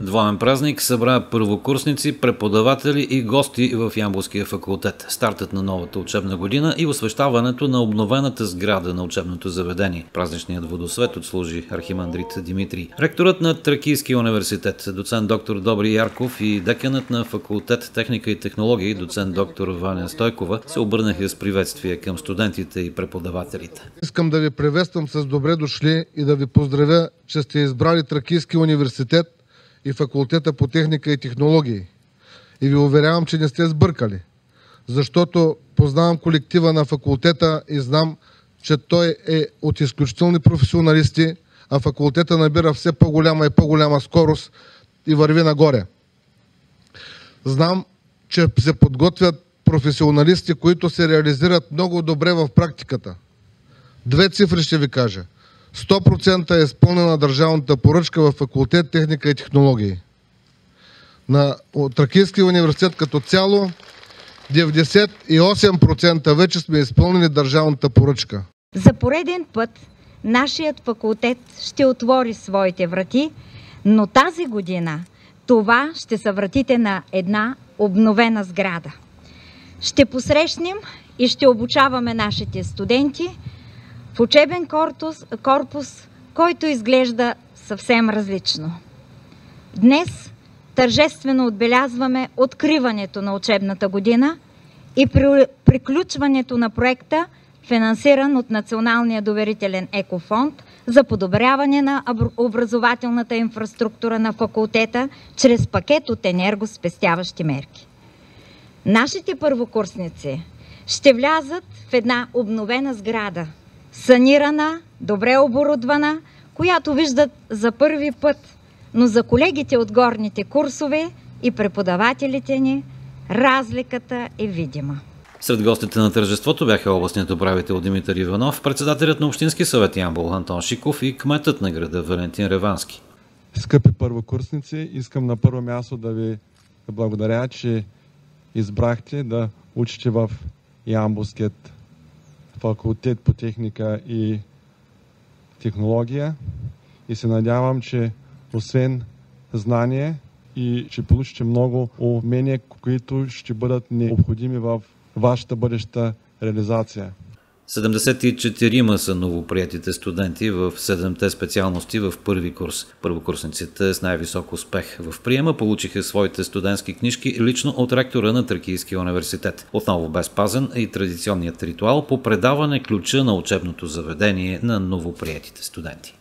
Двоен празник събра първокурсници, преподаватели и гости в Ямбулския факултет. Стартът на новата учебна година и освещаването на обновената сграда на учебното заведение. Празничният водосвет отслужи архимандрит Димитрий. Ректорът на Тракийския университет, доцент доктор Добри Ярков и деканът на факултет техника и технологии, доцент доктор Ваня Стойкова, се обърнаха с приветствие към студентите и преподавателите. Искам да ви приветствам с добре дошли и да ви поздравя, че сте избрали Тракийския университет и факултета по техника и технологии. И ви уверявам, че не сте сбъркали. Защото познавам колектива на факултета и знам, че той е от изключителни професионалисти, а факултета набира все по-голяма и по-голяма скорост и върви нагоре. Знам, че се подготвят професионалисти, които се реализират много добре в практиката. Две цифри ще ви кажа. 100% е изпълнена държавната поръчка в факултет техника и технологии. На Тракийския университет като цяло 98% вече сме изпълнили държавната поръчка. За пореден път нашият факултет ще отвори своите врати, но тази година това ще са вратите на една обновена сграда. Ще посрещнем и ще обучаваме нашите студенти – в учебен корпус, корпус, който изглежда съвсем различно. Днес тържествено отбелязваме откриването на учебната година и при, приключването на проекта, финансиран от Националния доверителен екофонд за подобряване на образователната инфраструктура на факултета чрез пакет от енергоспестяващи мерки. Нашите първокурсници ще влязат в една обновена сграда – санирана, добре оборудвана, която виждат за първи път. Но за колегите от горните курсове и преподавателите ни разликата е видима. Сред гостите на тържеството бяха областният управител Димитър Иванов, председателят на Общински съвет Ямбол Антон Шиков и кметът на града Валентин Ревански. Скъпи първокурсници, искам на първо място да ви благодаря, че избрахте да учите в Ямболският факултет по техника и технология и се надявам, че освен знание и ще получите много умения, които ще бъдат необходими в вашата бъдеща реализация. 74 са новоприятите студенти в 7-те специалности в първи курс. Първокурсниците с най-висок успех в приема получиха своите студентски книжки лично от ректора на Тракийския университет. Отново бе спазен и традиционният ритуал по предаване ключа на учебното заведение на новоприятите студенти.